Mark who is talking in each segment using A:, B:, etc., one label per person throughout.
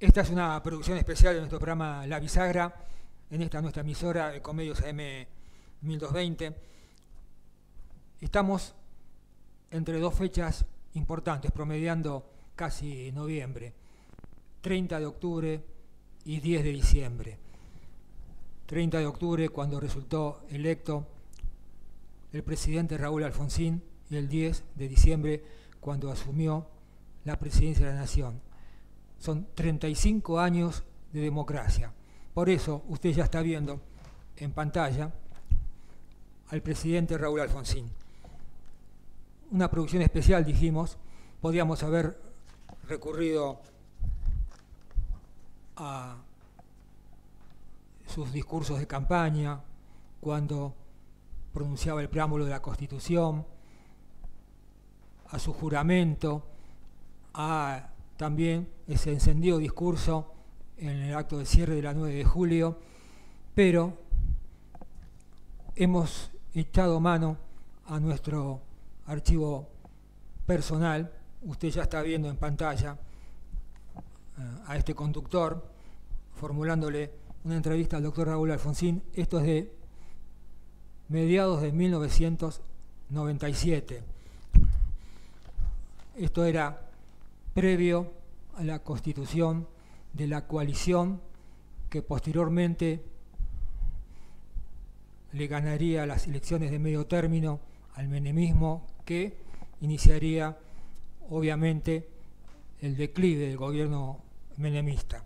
A: Esta es una producción especial de nuestro programa La Bisagra, en esta nuestra emisora de Comedios AM 1220. Estamos entre dos fechas importantes, promediando casi noviembre, 30 de octubre y 10 de diciembre. 30 de octubre cuando resultó electo el presidente Raúl Alfonsín y el 10 de diciembre cuando asumió la presidencia de la Nación son 35 años de democracia. Por eso usted ya está viendo en pantalla al presidente Raúl Alfonsín. Una producción especial, dijimos, podíamos haber recurrido a sus discursos de campaña, cuando pronunciaba el preámbulo de la Constitución, a su juramento, a también ese encendido discurso en el acto de cierre de la 9 de julio, pero hemos echado mano a nuestro archivo personal, usted ya está viendo en pantalla eh, a este conductor formulándole una entrevista al doctor Raúl Alfonsín, esto es de mediados de 1997. Esto era previo a la constitución de la coalición que posteriormente le ganaría las elecciones de medio término al menemismo que iniciaría obviamente el declive del gobierno menemista.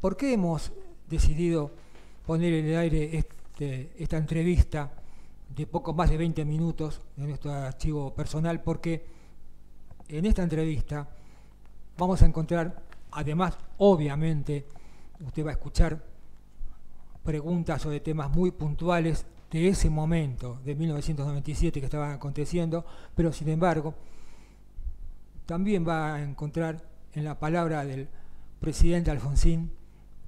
A: ¿Por qué hemos decidido poner en el aire este, esta entrevista de poco más de 20 minutos de nuestro archivo personal? Porque en esta entrevista vamos a encontrar, además, obviamente, usted va a escuchar preguntas sobre temas muy puntuales de ese momento, de 1997 que estaban aconteciendo, pero sin embargo, también va a encontrar en la palabra del presidente Alfonsín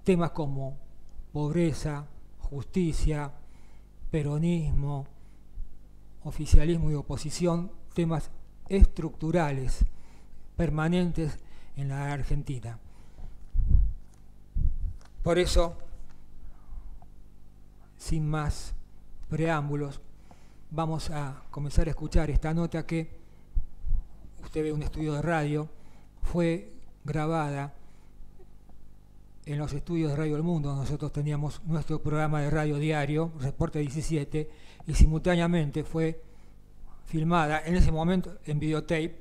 A: temas como pobreza, justicia, peronismo, oficialismo y oposición, temas estructurales permanentes en la Argentina. Por eso, sin más preámbulos, vamos a comenzar a escuchar esta nota que usted ve un estudio de radio, fue grabada en los estudios de Radio El Mundo. Nosotros teníamos nuestro programa de radio diario, Reporte 17, y simultáneamente fue filmada en ese momento en videotape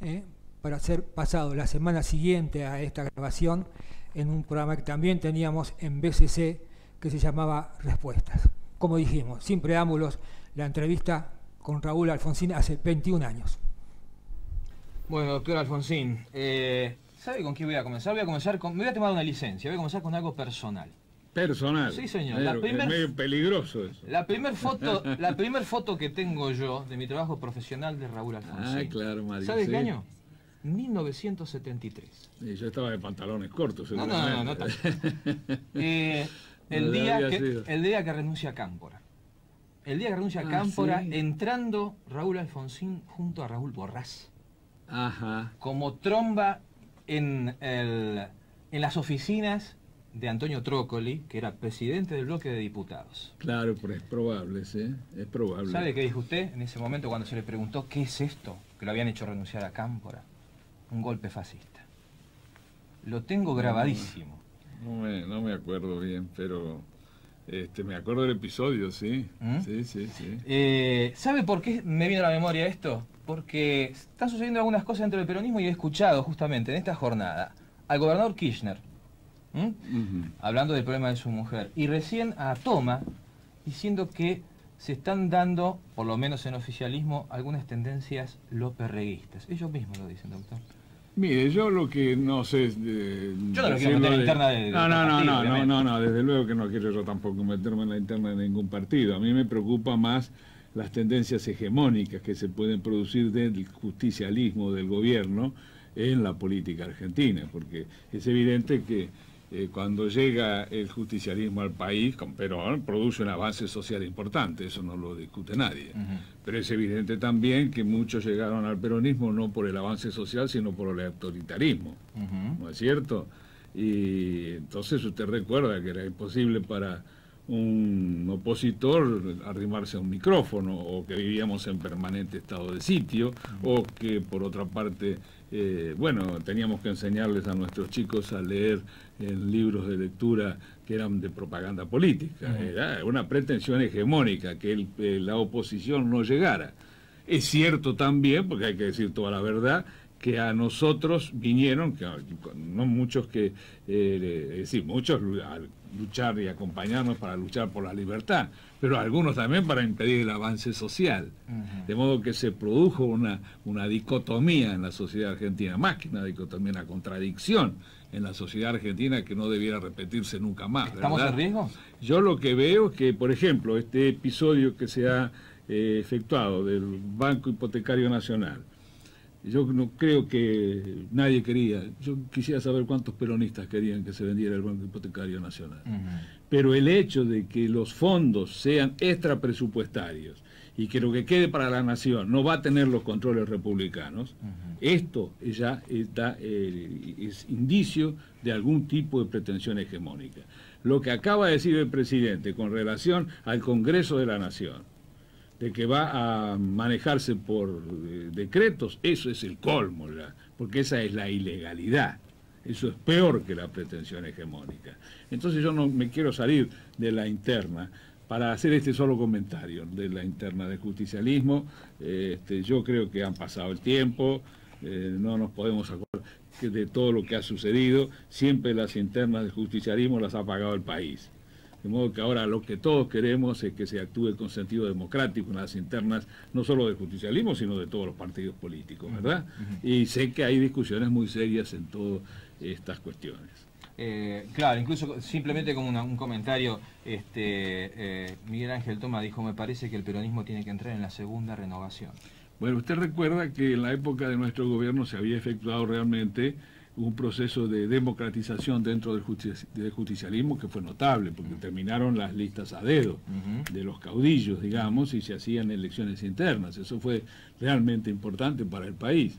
A: eh, para ser pasado la semana siguiente a esta grabación en un programa que también teníamos en BCC que se llamaba Respuestas. Como dijimos, sin preámbulos, la entrevista con Raúl Alfonsín hace 21 años.
B: Bueno, doctor Alfonsín, eh, ¿sabe con qué voy a comenzar? Voy a comenzar con... Me voy a tomar una licencia, voy a comenzar con algo personal.
C: Personal.
B: Sí, señor.
C: la es medio peligroso eso.
B: La primera foto, la primer foto que tengo yo de mi trabajo profesional de Raúl Alfonsín.
C: Ah, claro, Mario.
B: ¿Sabe qué año? 1973.
C: Y yo estaba de pantalones cortos.
B: No, no, no, no, eh, el, día que, el día que renuncia a Cámpora. El día que renuncia a ah, Cámpora, entrando Raúl Alfonsín junto a Raúl Borrás.
C: Ajá.
B: Como tromba en, el, en las oficinas de Antonio Trócoli, que era presidente del bloque de diputados.
C: Claro, pero es probable, ¿sí? Es probable.
B: ¿Sabe qué dijo usted en ese momento cuando se le preguntó qué es esto que lo habían hecho renunciar a Cámpora? Un golpe fascista. Lo tengo grabadísimo.
C: No, me, acuerdo bien, pero este, me acuerdo del episodio, sí. ¿Mm? Sí, sí, sí.
B: Eh, ¿Sabe por qué me vino a la memoria esto? Porque están sucediendo algunas cosas dentro del peronismo y he escuchado justamente en esta jornada al gobernador Kirchner, hablando del problema de su mujer. Y recién a Toma diciendo que se están dando, por lo menos en oficialismo, algunas tendencias loperreguistas. Ellos mismos lo dicen, doctor.
C: Mire, yo lo que no sé...
B: yo no lo quiero meter en la interna de...
C: No, no, no, no, no, no, no, desde luego que no quiero yo tampoco meterme en la interna de ningún partido. A mí me preocupa más las tendencias hegemónicas que se pueden producir del justicialismo del gobierno en la política argentina, porque es evidente que eh, cuando llega el justicialismo al país, con Perón, produce un avance social importante, eso no lo discute nadie. Pero es evidente también que muchos llegaron al peronismo no por el avance social, sino por el autoritarismo, ¿no es cierto? Y entonces usted recuerda que era imposible para un opositor arrimarse a un micrófono o que vivíamos en permanente estado de sitio o que por otra parte eh, bueno teníamos que enseñarles a nuestros chicos a leer en libros de lectura que eran de propaganda política. Era una pretensión hegemónica que eh, la oposición no llegara. Es cierto también porque hay que decir toda la verdad que a nosotros vinieron, que no muchos que, eh, es decir, muchos luchar y acompañarnos para luchar por la libertad, pero algunos también para impedir el avance social. De modo que se produjo una, una dicotomía en la sociedad argentina, más que una dicotomía, una contradicción en la sociedad argentina que no debiera repetirse nunca más.
B: ¿Estamos en riesgo?
C: Yo lo que veo es que, por ejemplo, este episodio que se ha eh, efectuado del Banco Hipotecario Nacional, yo no creo que nadie quería. Yo quisiera saber cuántos peronistas querían que se vendiera el Banco Hipotecario Nacional. Pero el hecho de que los fondos sean extra presupuestarios y que lo que quede para la nación no va a tener los controles republicanos, esto ya está, eh, es indicio de algún tipo de pretensión hegemónica. Lo que acaba de decir el presidente con relación al Congreso de la Nación, de que va a manejarse por eh, decretos, eso es el colmo, porque esa es la ilegalidad. Eso es peor que la pretensión hegemónica. Entonces yo no me quiero salir de la interna para hacer este solo comentario de la interna del justicialismo. Este, yo creo que han pasado el tiempo, eh, no nos podemos acordar de todo lo que ha sucedido. Siempre las internas del justicialismo las ha pagado el país. De modo que ahora lo que todos queremos es que se actúe con sentido democrático en las internas, no solo del justicialismo, sino de todos los partidos políticos, ¿verdad? Y sé que hay discusiones muy serias en todas estas cuestiones.
B: Eh, claro, incluso simplemente como un comentario, este, eh, Miguel Ángel Toma dijo, me parece que el peronismo tiene que entrar en la segunda renovación.
C: Bueno, usted recuerda que en la época de nuestro gobierno se había efectuado realmente un proceso de democratización dentro del, justicialismo que fue notable, porque terminaron las listas a dedo de los caudillos, digamos, y se hacían elecciones internas. Eso fue realmente importante para el país,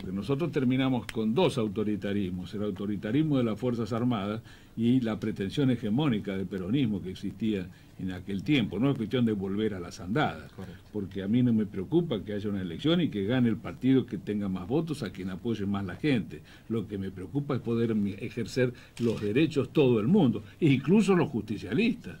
C: porque nosotros terminamos con dos autoritarismos, el autoritarismo de las Fuerzas Armadas y la pretensión hegemónica del peronismo que existía en aquel tiempo. No es cuestión de volver a las andadas, porque a mí no me preocupa que haya una elección y que gane el partido que tenga más votos, a quien apoye más la gente. Lo que me preocupa es poder ejercer los derechos todo el mundo, incluso los justicialistas.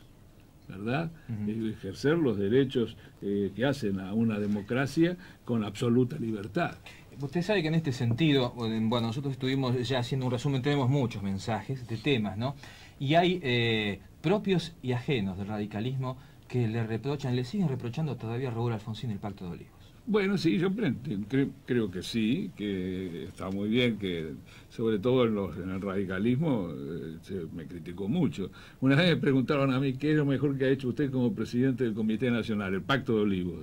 C: ¿verdad? Ejercer los derechos eh, que hacen a una democracia con absoluta libertad.
B: Usted sabe que en este sentido, bueno, nosotros estuvimos ya haciendo un resumen, tenemos muchos mensajes de temas, ¿no? Y hay eh, propios y ajenos del radicalismo que le reprochan, le siguen reprochando todavía a Raúl Alfonsín el Pacto de Olivos.
C: Bueno, sí, yo creo, que sí, que está muy bien, que sobre todo en, el radicalismo eh, se me criticó mucho. Una vez me preguntaron a mí qué es lo mejor que ha hecho usted como presidente del Comité Nacional, el Pacto de Olivos.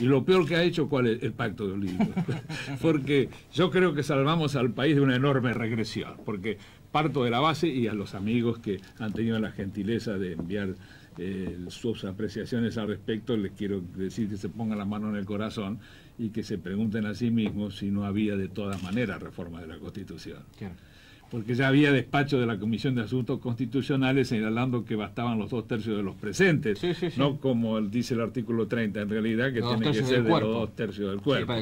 C: Y lo peor que ha hecho, ¿cuál es? El Pacto de Olivos. porque yo creo que salvamos al país de una enorme regresión, porque parto de la base y a los amigos que han tenido la gentileza de enviar eh, sus apreciaciones al respecto, les quiero decir que se pongan la mano en el corazón y que se pregunten a sí mismos si no había de todas maneras reforma de la Constitución. Porque ya había despacho de la Comisión de Asuntos Constitucionales señalando que bastaban los dos tercios de los presentes, no como dice el artículo 30 en realidad, que tiene que ser de los dos tercios del cuerpo.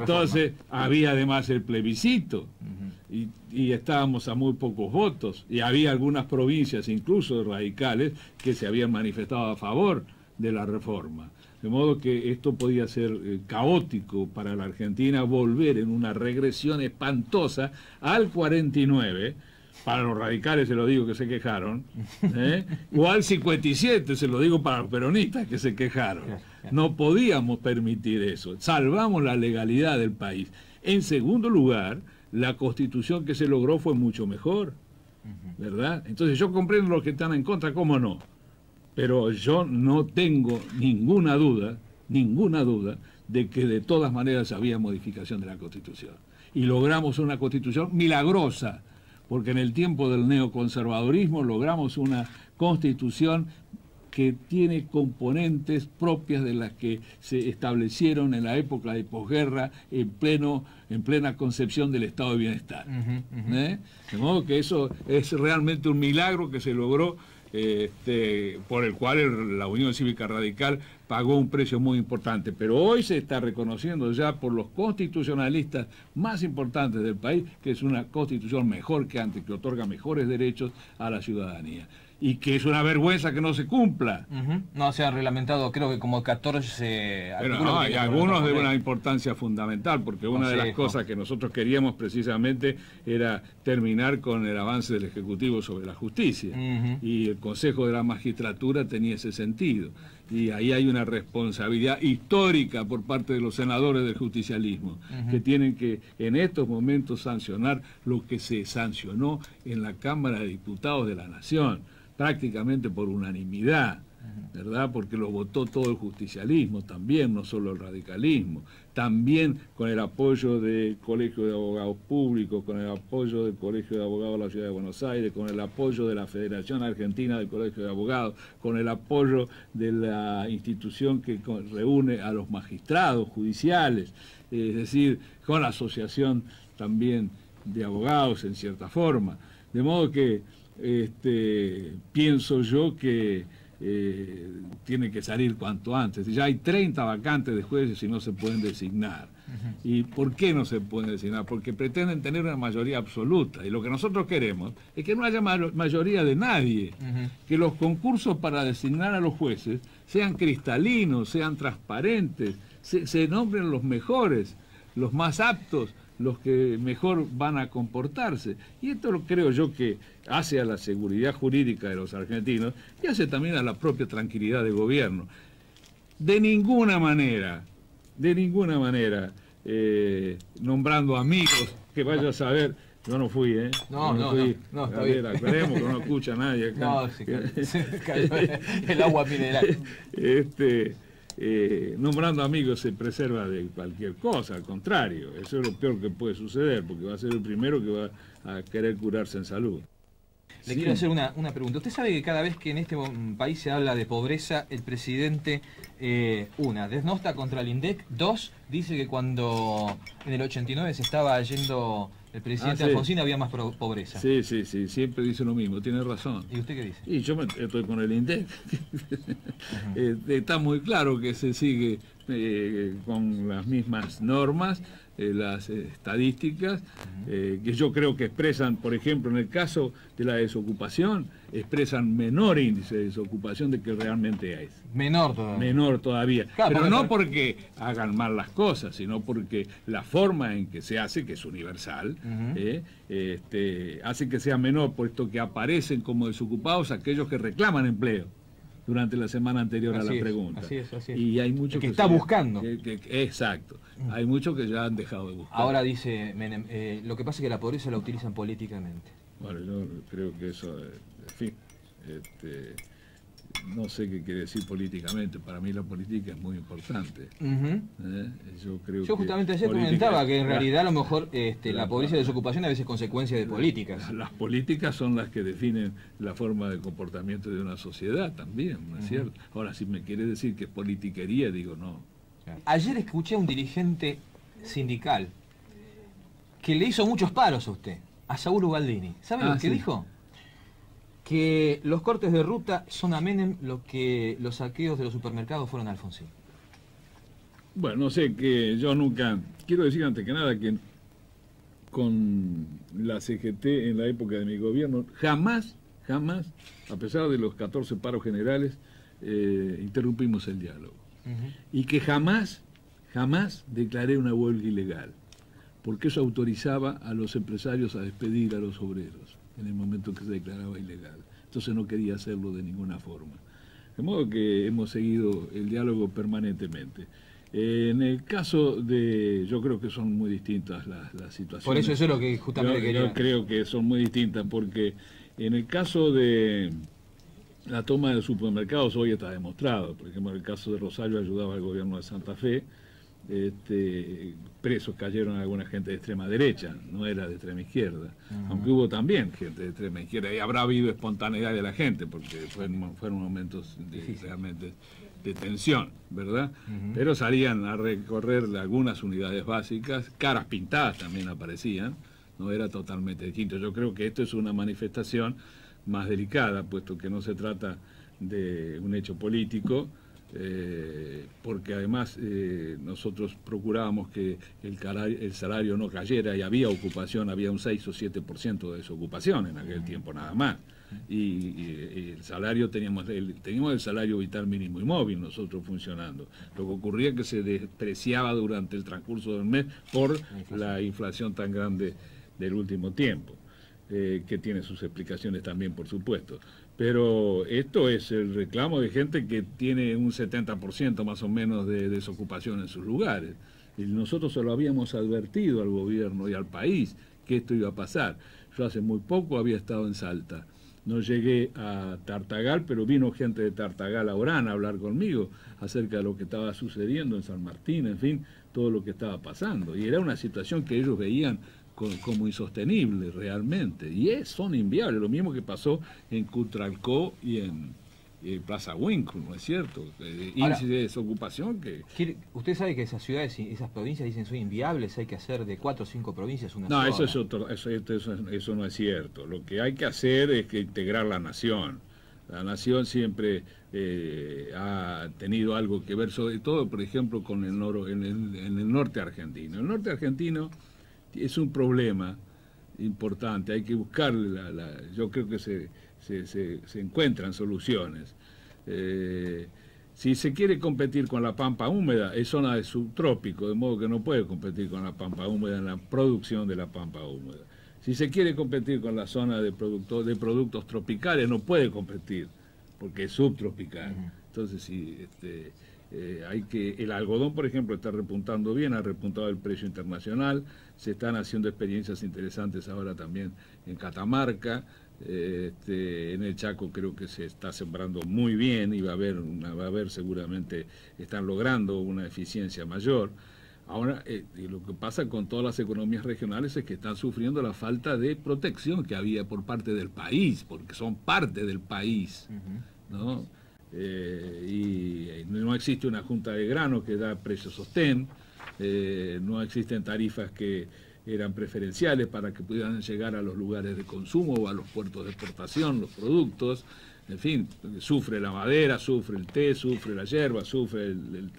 C: Entonces había además el plebiscito y, y, estábamos a muy pocos votos y había algunas provincias, incluso radicales, que se habían manifestado a favor de la reforma. De modo que esto podía ser eh, caótico para la Argentina, volver en una regresión espantosa al 49, para los radicales se lo digo que se quejaron, ¿eh? o al 57 se lo digo para los peronistas que se quejaron. No podíamos permitir eso, salvamos la legalidad del país. En segundo lugar, la constitución que se logró fue mucho mejor, ¿verdad? Entonces yo comprendo los que están en contra, ¿cómo no? Pero yo no tengo ninguna duda, ninguna duda, de que de todas maneras había modificación de la Constitución. Y logramos una Constitución milagrosa, porque en el tiempo del neoconservadurismo logramos una constitución que tiene componentes propias de las que se establecieron en la época de posguerra en pleno en plena concepción del estado de bienestar. ¿Eh? De modo que eso es realmente un milagro que se logró este, por el cual la Unión Cívica Radical pagó un precio muy importante. Pero hoy se está reconociendo ya por los constitucionalistas más importantes del país que es una constitución mejor que antes, que otorga mejores derechos a la ciudadanía y que es una vergüenza que no se cumpla.
B: No se han reglamentado, creo que como 14
C: Pero no, hay algunos de una importancia fundamental, porque una de las cosas que nosotros queríamos precisamente era terminar con el avance del Ejecutivo sobre la justicia. Y el Consejo de la Magistratura tenía ese sentido. Y ahí hay una responsabilidad histórica por parte de los senadores del justicialismo, que tienen que en estos momentos sancionar lo que se sancionó en la Cámara de Diputados de la Nación prácticamente por unanimidad, ¿verdad? Porque lo votó todo el justicialismo también, no solo el radicalismo, también con el apoyo del Colegio de Abogados Públicos, con el apoyo del Colegio de Abogados de la Ciudad de Buenos Aires, con el apoyo de la Federación Argentina del Colegio de Abogados, con el apoyo de la institución que reúne a los magistrados judiciales, es decir, con la asociación también de abogados en cierta forma. De modo que este, pienso yo que eh, tiene que salir cuanto antes. Ya hay 30 vacantes de jueces y no se pueden designar. ¿Y por qué no se pueden designar? Porque pretenden tener una mayoría absoluta. Y lo que nosotros queremos es que no haya mayoría de nadie. Que los concursos para designar a los jueces sean cristalinos, sean transparentes, se nombren los mejores, los más aptos los que mejor van a comportarse. Y esto lo creo yo que hace a la seguridad jurídica de los argentinos y hace también a la propia tranquilidad del gobierno. De ninguna manera, de ninguna manera, eh, nombrando amigos que vaya a saber. Yo no fui, ¿eh?
B: No, no, no, no,
C: no que no escucha nadie acá.
B: No, se cayó el agua mineral.
C: Este, eh, nombrando amigos se preserva de cualquier cosa, al contrario, eso es lo peor que puede suceder, porque va a ser el primero que va a querer curarse en salud.
B: Le quiero hacer una, pregunta. Usted sabe que cada vez que en este país se habla de pobreza, el presidente, eh, una, desnosta contra el INDEC, dos, dice que cuando en el 89 se estaba yendo el presidente ah, Alfonsín había más pobreza.
C: Sí, sí, sí, siempre dice lo mismo, tiene razón.
B: ¿Y usted qué dice?
C: Y yo estoy con el INDEC. Eh, está muy claro que se sigue eh, con las mismas normas eh, las eh, estadísticas, eh, que yo creo que expresan, por ejemplo, en el caso de la desocupación, expresan menor índice de desocupación de que realmente es.
B: Menor todavía.
C: Menor todavía. Pero no porque hagan mal las cosas, sino porque la forma en que se hace, que es universal, este, hace que sea menor, puesto que aparecen como desocupados aquellos que reclaman empleo durante la semana anterior a la pregunta.
B: Así es, así es.
C: Y hay muchos
B: que, está buscando.
C: exacto. Mm. Hay muchos que ya han dejado de buscar.
B: Ahora dice Menem, eh, lo que pasa es que la pobreza la utilizan políticamente.
C: Bueno, yo creo que eso, eh, en fin, este, no sé qué quiere decir políticamente. Para mí la política es muy importante.
B: ¿Eh? Yo creo justamente ayer comentaba que en realidad a lo mejor este, la, pobreza y la desocupación a veces es consecuencia de políticas.
C: Las políticas son las que definen la forma de comportamiento de una sociedad también, ¿no es cierto? Ahora, si me quiere decir que es politiquería, digo no.
B: Ayer escuché a un dirigente sindical que le hizo muchos paros a usted, a Saúl Ubaldini. ¿Sabe ah, lo que dijo? Que los cortes de ruta son a Menem lo que los saqueos de los supermercados fueron a Alfonsín.
C: Bueno, no sé, que yo nunca... Quiero decir antes que nada que con la CGT en la época de mi gobierno, jamás, jamás, a pesar de los 14 paros generales, eh, interrumpimos el diálogo. Y que jamás, jamás declaré una huelga ilegal, porque eso autorizaba a los empresarios a despedir a los obreros en el momento que se declaraba ilegal. Entonces no quería hacerlo de ninguna forma. De modo que hemos seguido el diálogo permanentemente. en el caso de, yo creo que son muy distintas las, situaciones.
B: Por eso eso es lo que justamente
C: yo,
B: quería.
C: Yo creo que son muy distintas porque en el caso de la toma de supermercados hoy está demostrado. Por ejemplo, en el caso de Rosario ayudaba al gobierno de Santa Fe este, presos cayeron alguna gente de extrema derecha, no era de extrema izquierda, aunque hubo también gente de extrema izquierda y habrá habido espontaneidad de la gente, porque fueron, fueron momentos de, realmente de tensión, ¿verdad? Pero salían a recorrer algunas unidades básicas, caras pintadas también aparecían, no era totalmente distinto. Yo creo que esto es una manifestación más delicada, puesto que no se trata de un hecho político, eh, porque además eh, nosotros procurábamos que el, el, salario no cayera y había ocupación, había un 6 o 7% de desocupación en aquel tiempo nada más. Y, el salario, teníamos el, teníamos el salario vital mínimo y móvil nosotros funcionando. Lo que ocurría es que se despreciaba durante el transcurso del mes por la inflación tan grande del último tiempo, eh, que tiene sus explicaciones también, por supuesto. Pero esto es el reclamo de gente que tiene un 70% más o menos de desocupación en sus lugares. Y nosotros se lo habíamos advertido al gobierno y al país que esto iba a pasar. Yo hace muy poco había estado en Salta. No llegué a Tartagal, pero vino gente de Tartagal a Orán a hablar conmigo acerca de lo que estaba sucediendo en San Martín, en fin, todo lo que estaba pasando. Y era una situación que ellos veían como insostenible realmente. Y es, son inviables, lo mismo que pasó en Cutralcó y en, Plaza Winkle, ¿no es cierto? Eh, índice de desocupación que...
B: Usted sabe que esas ciudades, y esas provincias dicen son inviables, hay que hacer de cuatro o cinco provincias una
C: No, eso, es otro, eso, eso, no es cierto. Lo que hay que hacer es que integrar la nación. La nación siempre eh, ha tenido algo que ver, sobre todo, por ejemplo, con el, noro, en el, en el norte argentino. El norte argentino es un problema importante, hay que buscarle, la, yo creo que se, se, encuentran soluciones. Eh, si se quiere competir con la pampa húmeda, es zona de subtrópico, de modo que no puede competir con la pampa húmeda en la producción de la pampa húmeda. Si se quiere competir con la zona de, de productos tropicales, no puede competir, porque es subtropical. Entonces, si este, eh, hay que el algodón, por ejemplo, está repuntando bien, ha repuntado el precio internacional, se están haciendo experiencias interesantes ahora también en Catamarca, eh, este, en el Chaco creo que se está sembrando muy bien y va a haber, va a haber seguramente, están logrando una eficiencia mayor. Ahora, eh, lo que pasa con todas las economías regionales es que están sufriendo la falta de protección que había por parte del país, porque son parte del país, ¿no? Eh, y eh, no existe una junta de grano que da precio sostén, eh, no existen tarifas que eran preferenciales para que pudieran llegar a los lugares de consumo o a los puertos de exportación los productos, en fin, sufre la madera, sufre el té, sufre la hierba, sufre el, el,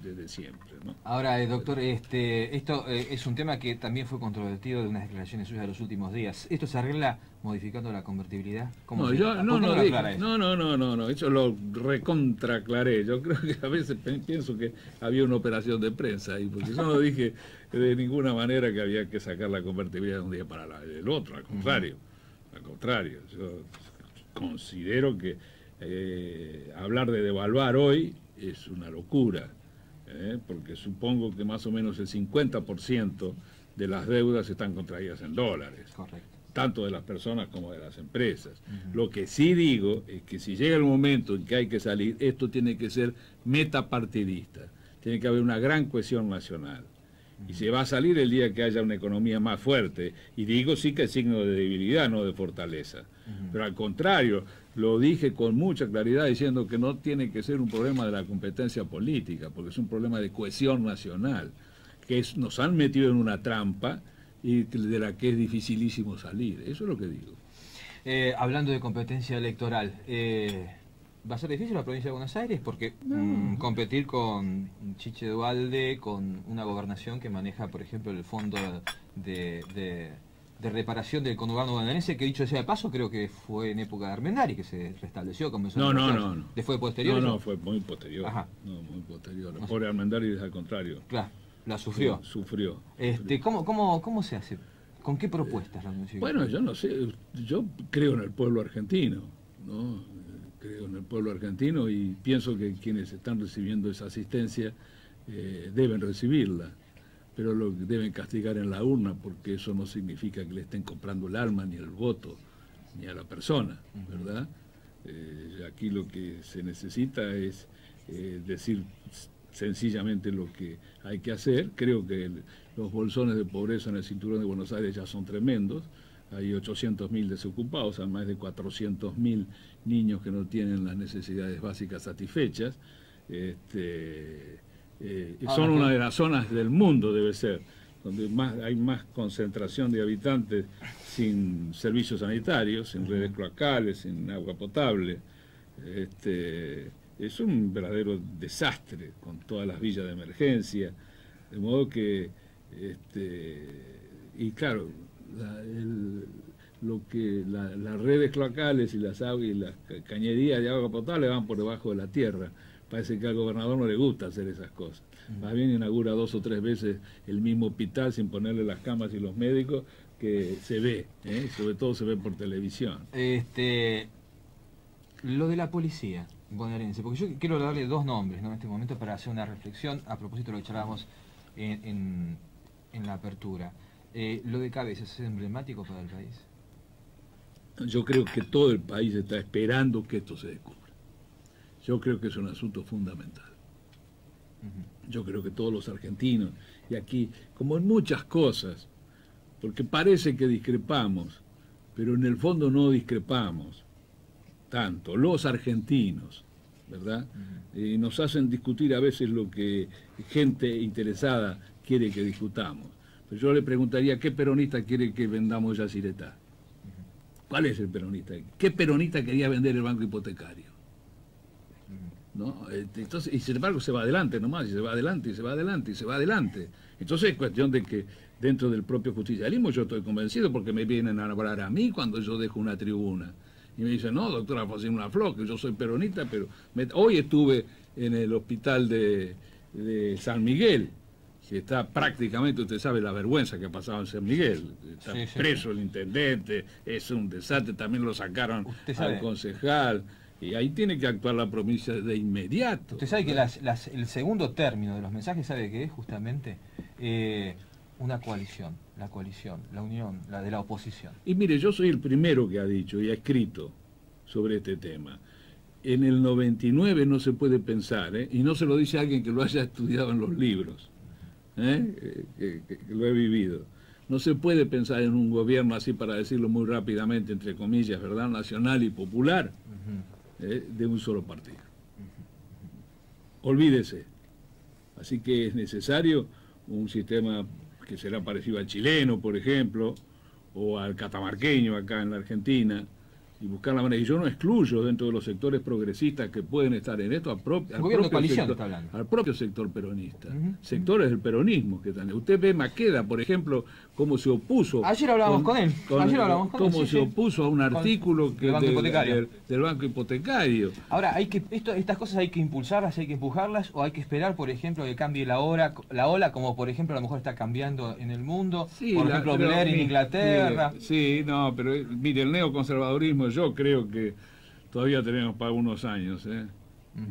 C: desde, siempre.
B: Ahora, doctor, este, esto es un tema que también fue controvertido de unas declaraciones suyas de los últimos días. ¿Esto se arregla modificando la convertibilidad?
C: no, yo, no, no, no, no, no, no, no, eso lo recontraclaré. Yo creo que a veces pienso que había una operación de prensa ahí, porque yo no dije de ninguna manera que había que sacar la convertibilidad de un día para el otro, al contrario, al contrario. Yo considero que eh, hablar de devaluar hoy es una locura, ¿eh? porque supongo que más o menos el 50% de las deudas están contraídas en dólares. Correcto tanto de las personas como de las empresas. Lo que sí digo es que si llega el momento en que hay que salir, esto tiene que ser metapartidista, tiene que haber una gran cohesión nacional. Y se va a salir el día que haya una economía más fuerte. Y digo sí que es signo de debilidad, no de fortaleza. Pero al contrario, lo dije con mucha claridad diciendo que no tiene que ser un problema de la competencia política, porque es un problema de cohesión nacional, que nos han metido en una trampa y de la que es dificilísimo salir. Eso es lo que digo.
B: Eh, hablando de competencia electoral, eh, ¿va a ser difícil la provincia de Buenos Aires? Porque mm, competir con Chiche Dualde, con una gobernación que maneja, por ejemplo, el fondo de, reparación del conurbano bonaerense, que dicho sea de paso, creo que fue en época de Armendari que se restableció.
C: Comenzó no, no, no, no.
B: ¿Fue posterior?
C: No, no, fue muy posterior. Ajá. No, muy posterior. Por Armendari es al contrario.
B: Claro. La sufrió.
C: sufrió.
B: Este, ¿cómo, cómo, ¿Cómo se hace? ¿Con qué propuestas
C: Bueno, yo no sé, yo creo en el pueblo argentino, ¿no? Creo en el pueblo argentino y pienso que quienes están recibiendo esa asistencia eh, deben recibirla, pero lo deben castigar en la urna porque eso no significa que le estén comprando el alma ni el voto ni a la persona, ¿verdad? Eh, aquí lo que se necesita es eh, decir sencillamente lo que hay que hacer. Creo que los bolsones de pobreza en el cinturón de Buenos Aires ya son tremendos. Hay 800.000 desocupados, hay más de 400.000 niños que no tienen las necesidades básicas satisfechas. Este, eh, son una de las zonas del mundo, debe ser, donde más, hay más concentración de habitantes sin servicios sanitarios, sin redes cloacales, sin agua potable. Este, es un verdadero desastre con todas las villas de emergencia, de modo que, este, y claro, lo que las redes cloacales y las aguas y las cañerías de agua potable van por debajo de la tierra. Parece que al gobernador no le gusta hacer esas cosas. Más bien inaugura dos o tres veces el mismo hospital sin ponerle las camas y los médicos que se ve, ¿eh? sobre todo se ve por televisión.
B: Este, lo de la policía bonaerense, porque yo quiero darle dos nombres en este momento para hacer una reflexión a propósito de lo que charlábamos en, la apertura. Eh, ¿Lo de Cabezas es emblemático para el país?
C: Yo creo que todo el país está esperando que esto se descubra. Yo creo que es un asunto fundamental. Yo creo que todos los argentinos, y aquí, como en muchas cosas, porque parece que discrepamos, pero en el fondo no discrepamos tanto, los argentinos, ¿verdad? Y nos hacen discutir a veces lo que gente interesada quiere que discutamos. Yo le preguntaría, ¿qué peronista quiere que vendamos Yacyretá? ¿Cuál es el peronista? ¿Qué peronista quería vender el banco hipotecario? ¿No? Este, entonces, y sin embargo se va adelante nomás, y se va adelante, y se va adelante, y se va adelante. Entonces es cuestión de que dentro del propio justicialismo yo estoy convencido porque me vienen a hablar a mí cuando yo dejo una tribuna. Y me dicen, no, doctora Fosina Flor, que yo soy peronista, pero hoy estuve en el hospital de, San Miguel, que está prácticamente, usted sabe la vergüenza que ha pasado en San Miguel. Está preso el intendente, es un desastre, también lo sacaron al concejal. Y ahí tiene que actuar la provincia de inmediato.
B: Usted sabe que el segundo término de los mensajes, ¿sabe qué es justamente? Eh, una coalición, la coalición, la unión, la de la oposición.
C: Y mire, yo soy el primero que ha dicho y ha escrito sobre este tema. En el 99 no se puede pensar, ¿eh? y no se lo dice alguien que lo haya estudiado en los libros, ¿eh? que, lo he vivido. No se puede pensar en un gobierno así, para decirlo muy rápidamente, entre comillas, ¿verdad? Nacional y popular, ¿eh? de un solo partido. Olvídese. Así que es necesario un sistema que será parecido al chileno, por ejemplo, o al catamarqueño acá en la Argentina, y buscar la manera. Y yo no excluyo dentro de los sectores progresistas que pueden estar en esto al, propio, sector, al propio sector peronista, sectores del peronismo que están. Usted ve Maqueda, por ejemplo, cómo se opuso.
B: Ayer hablábamos con, él. Ayer
C: hablamos con cómo se opuso a un artículo que
B: del, banco hipotecario.
C: Del, banco hipotecario.
B: Ahora, hay que esto, estas cosas hay que impulsarlas, hay que empujarlas, o hay que esperar, por ejemplo, que cambie la hora, la ola, como por ejemplo a lo mejor está cambiando en el mundo. por ejemplo, Blair en Inglaterra.
C: sí, no, pero mire, el neoconservadurismo yo creo que todavía tenemos para unos años, ¿eh?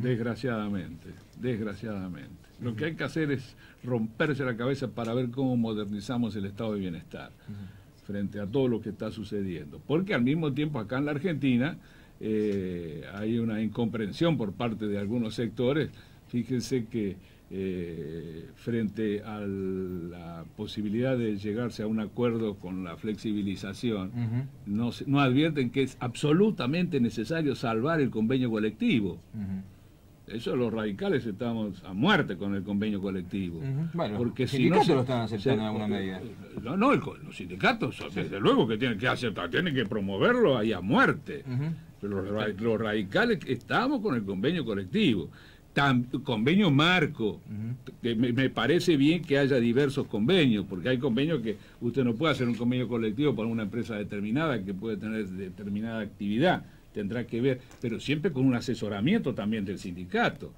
C: desgraciadamente, desgraciadamente. Lo que hay que hacer es romperse la cabeza para ver cómo modernizamos el estado de bienestar frente a todo lo que está sucediendo. Porque al mismo tiempo acá en la Argentina eh, hay una incomprensión por parte de algunos sectores. Fíjense que eh, frente a la posibilidad de llegarse a un acuerdo con la flexibilización, no, no, advierten que es absolutamente necesario salvar el convenio colectivo. Eso los radicales estamos a muerte con el convenio colectivo.
B: porque los sindicatos lo están aceptando en alguna medida.
C: No, no, los sindicatos, desde luego que tienen que aceptar, tienen que promoverlo ahí a muerte. Pero los, los radicales estamos con el convenio colectivo convenio marco, que me, parece bien que haya diversos convenios, porque hay convenios que usted no puede hacer un convenio colectivo para una empresa determinada que puede tener determinada actividad, tendrá que ver, pero siempre con un asesoramiento también del sindicato.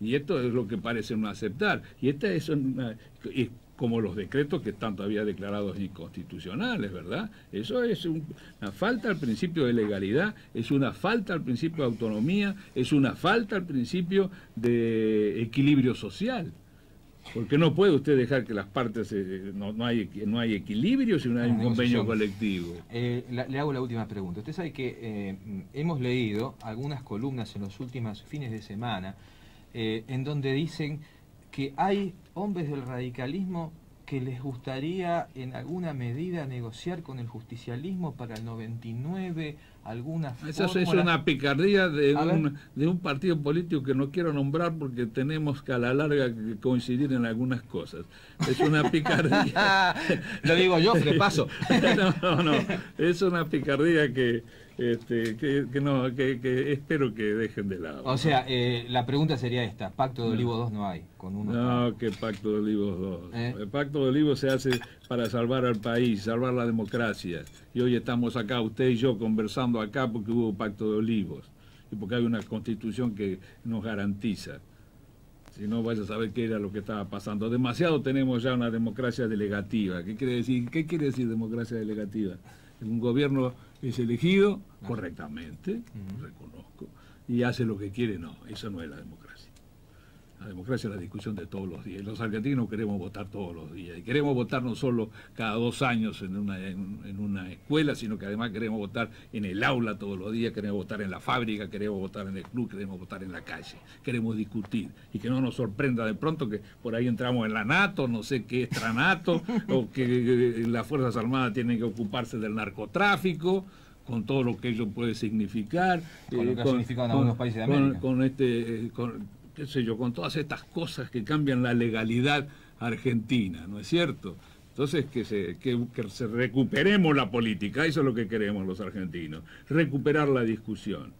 C: Y esto es lo que parece no aceptar. Y esta es una, como los decretos que están todavía declarados inconstitucionales, ¿verdad? Eso es una falta al principio de legalidad, es una falta al principio de autonomía, es una falta al principio de equilibrio social. Porque no puede usted dejar que las partes, eh, no, hay, no hay equilibrio si no hay un convenio colectivo.
B: Eh, le hago la última pregunta. Usted sabe que eh, hemos leído algunas columnas en los últimos fines de semana en donde dicen que hay hombres del radicalismo que les gustaría en alguna medida negociar con el justicialismo para el 99, alguna
C: Esa es una picardía de un, de un, partido político que no quiero nombrar porque tenemos que a la larga coincidir en algunas cosas. Es una picardía.
B: Lo digo yo, que paso.
C: no, no, no. Es una picardía que este, que, no, que, espero que dejen de lado.
B: O sea, eh, la pregunta sería esta, Pacto de Olivos 2 no hay. Con uno
C: no, que Pacto de Olivos 2. ¿Eh? El Pacto de Olivos se hace para salvar al país, salvar la democracia. Y hoy estamos acá, usted y yo, conversando acá porque hubo Pacto de Olivos. Y porque hay una constitución que nos garantiza. Si no, vaya a saber qué era lo que estaba pasando. Demasiado tenemos ya una democracia delegativa. ¿Qué quiere decir, qué quiere decir democracia delegativa? Un gobierno es elegido correctamente, reconozco, y hace lo que quiere, no, eso no es la democracia. La democracia es la discusión de todos los días. Los argentinos queremos votar todos los días. Y queremos votar no solo cada dos años en una, en, una escuela, sino que además queremos votar en el aula todos los días, queremos votar en la fábrica, queremos votar en el club, queremos votar en la calle. Queremos discutir. Y que no nos sorprenda de pronto que por ahí entramos en la NATO, no sé qué es NATO, o que eh, las Fuerzas Armadas tienen que ocuparse del narcotráfico con todo lo que ello puede significar.
B: Con lo que ha significado en algunos países de América.
C: Con, este, eh, con, qué sé yo, con todas estas cosas que cambian la legalidad argentina, ¿no es cierto? Entonces, que, se, que, se recuperemos la política, eso es lo que queremos los argentinos, recuperar la discusión.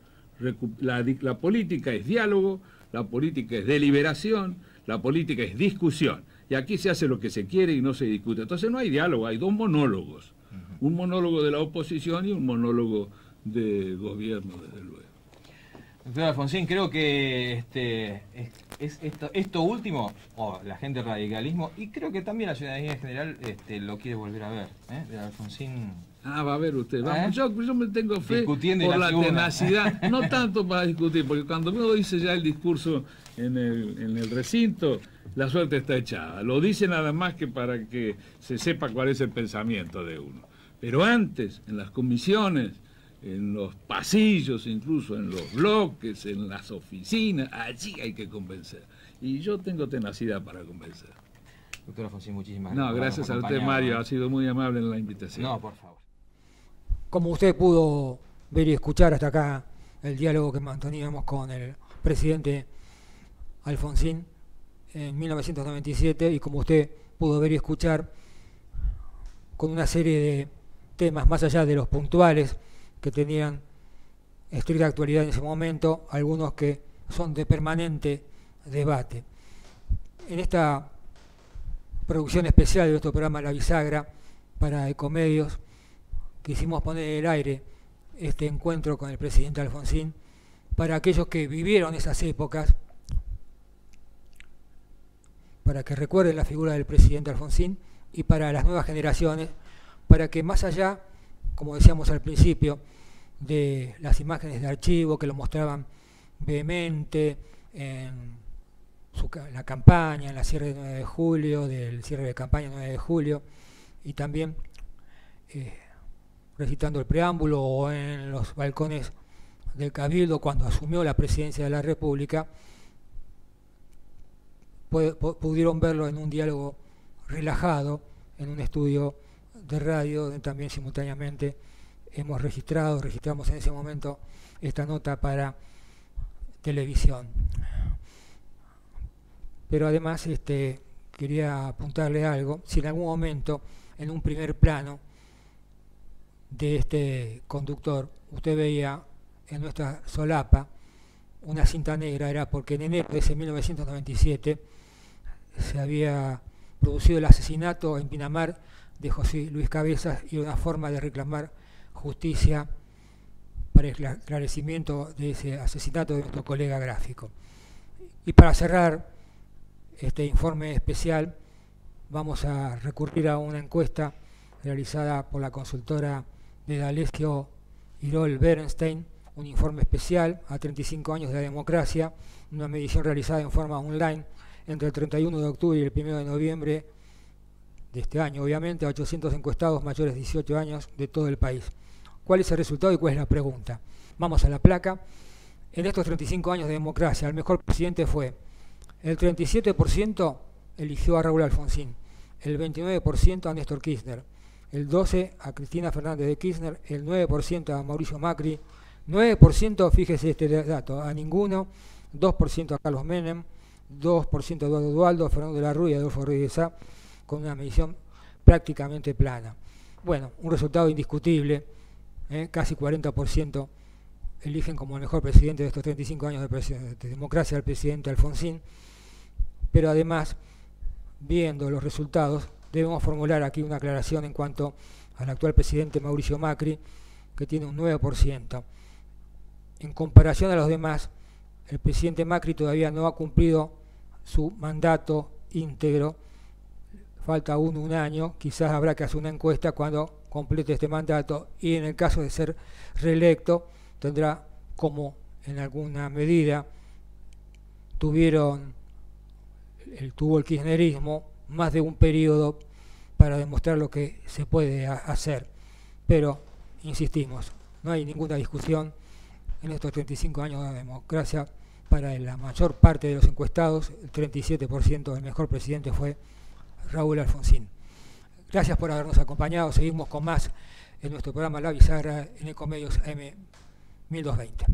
C: la, la política es diálogo, la política es deliberación, la política es discusión. Y aquí se hace lo que se quiere y no se discute. Entonces no hay diálogo, hay dos monólogos. Un monólogo de la oposición y un monólogo de gobierno, desde luego.
B: Doctor Alfonsín, creo que este, es, esto, último, o la gente del radicalismo, y creo que también la ciudadanía en general este, lo quiere volver a ver. ¿eh? Alfonsín.
C: Ah, va a ver usted. ¿Eh? yo, me tengo fe por la, tenacidad, no tanto para discutir, porque cuando uno dice ya el discurso en el, en el recinto, la suerte está echada. Lo dice nada más que para que se sepa cuál es el pensamiento de uno. Pero antes, en las comisiones, en los pasillos, incluso en los bloques, en las oficinas, allí hay que convencer. Y yo tengo tenacidad para convencer.
B: Doctor Alfonsín, muchísimas
C: gracias. No, gracias a usted, Mario, ha sido muy amable en la invitación.
B: No, por favor.
A: Como usted pudo ver y escuchar hasta acá el diálogo que manteníamos con el presidente Alfonsín en 1997 y como usted pudo ver y escuchar con una serie de temas más allá de los puntuales que tenían estricta actualidad en ese momento, algunos que son de permanente debate. En esta producción especial de nuestro programa La Bisagra para Ecomedios, quisimos poner en el aire este encuentro con el presidente Alfonsín para aquellos que vivieron esas épocas, para que recuerden la figura del presidente Alfonsín y para las nuevas generaciones, para que más allá, como decíamos al principio, de las imágenes de archivo que lo mostraban vehemente en la campaña, en la cierre del 9 de julio, del cierre de campaña 9 de julio, y también eh, recitando el preámbulo o en los balcones del Cabildo cuando asumió la presidencia de la República, pudieron verlo en un diálogo relajado, en un estudio de radio, también simultáneamente hemos registrado, registramos en ese momento esta nota para televisión. Pero además este, quería apuntarle algo, si en algún momento, en un primer plano de este conductor, usted veía en nuestra solapa una cinta negra, era porque en enero de ese 1997 se había producido el asesinato en Pinamar de José Luis Cabezas y una forma de reclamar justicia para el esclarecimiento de ese asesinato de nuestro colega gráfico. Y para cerrar este informe especial, vamos a recurrir a una encuesta realizada por la consultora de D'Alessio Irol Berenstein, un informe especial a 35 años de la democracia, una medición realizada en forma online entre el 31 de octubre y el 1 de noviembre de este año, obviamente, a 800 encuestados mayores de 18 años de todo el país. ¿Cuál es el resultado y cuál es la pregunta? Vamos a la placa. En estos 35 años de democracia, el mejor presidente fue El 37% eligió a Raúl Alfonsín, el 29% a Néstor Kirchner, el 12% a Cristina Fernández de Kirchner, el 9% a Mauricio Macri, 9%, fíjese este dato, a ninguno, 2% a Carlos Menem, 2% a Eduardo Dualdo, Fernando de la Rúa y Adolfo Rodríguez con una medición prácticamente plana. Bueno, un resultado indiscutible, ¿eh? casi 40% eligen como el mejor presidente de estos 35 años de, democracia al presidente Alfonsín, pero además, viendo los resultados, debemos formular aquí una aclaración en cuanto al actual presidente Mauricio Macri, que tiene un 9%. En comparación a los demás, el presidente Macri todavía no ha cumplido su mandato íntegro, falta aún un año, quizás habrá que hacer una encuesta cuando complete este mandato y en el caso de ser reelecto tendrá como en alguna medida tuvieron el, tuvo el kirchnerismo más de un periodo para demostrar lo que se puede hacer. Pero, insistimos, no hay ninguna discusión en estos 35 años de democracia para la mayor parte de los encuestados, el 37% del mejor presidente fue Raúl Alfonsín. Gracias por habernos acompañado. Seguimos con más en nuestro programa La Bisagra en Ecomedios M 1220.